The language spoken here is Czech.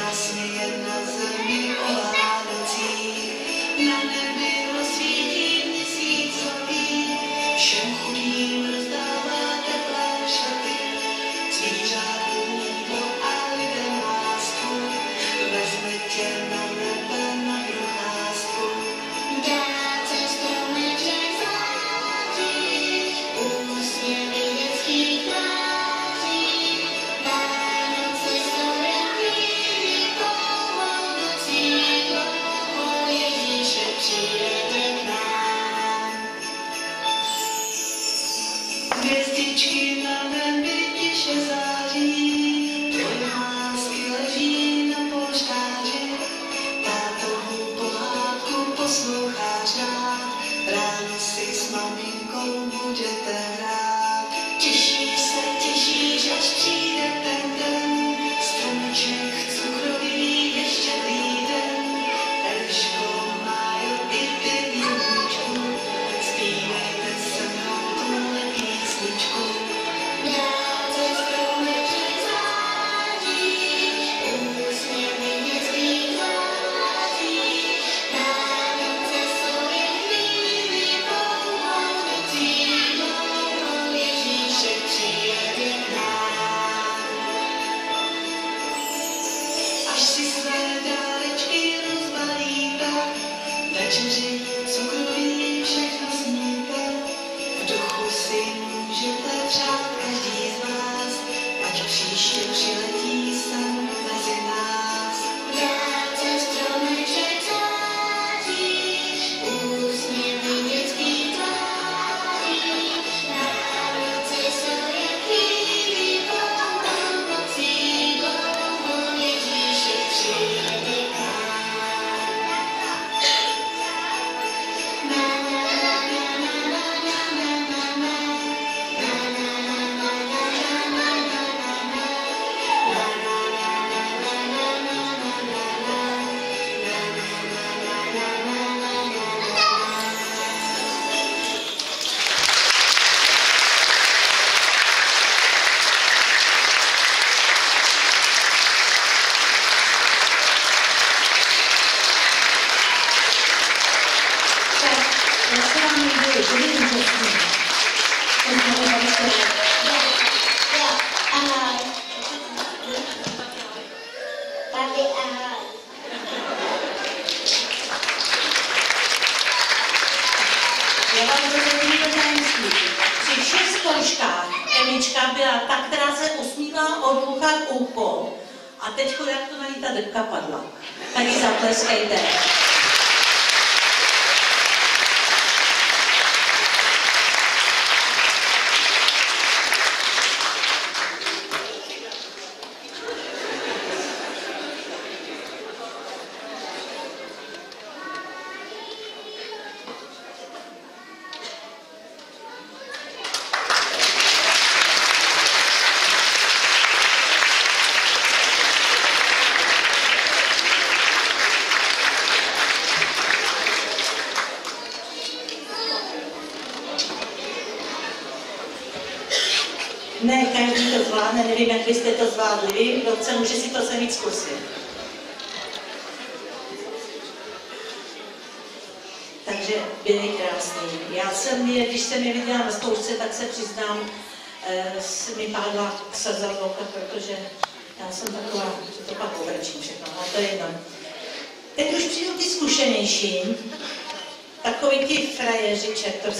house. Já vám to řeknu tajemství. Při všech zkouškách Emička byla ta, která se usmívala od ucha k. A teď, jak to na ní ta debka padla, tak ji zatleskejte. Ne, každý to zvládne, nevím, jak vy jste to zvládli. Vy, kdo chce, může si to se víc zkusit. Takže byli krásní. Já jsem je, když jsem je viděla na zkoušce, tak se přiznám, eh, mi pádla z oka, protože já jsem taková, že to pak obrčím všechno, ale to je jedno. Teď už přijdu ty zkušenější, takový ti frajeři čertovský.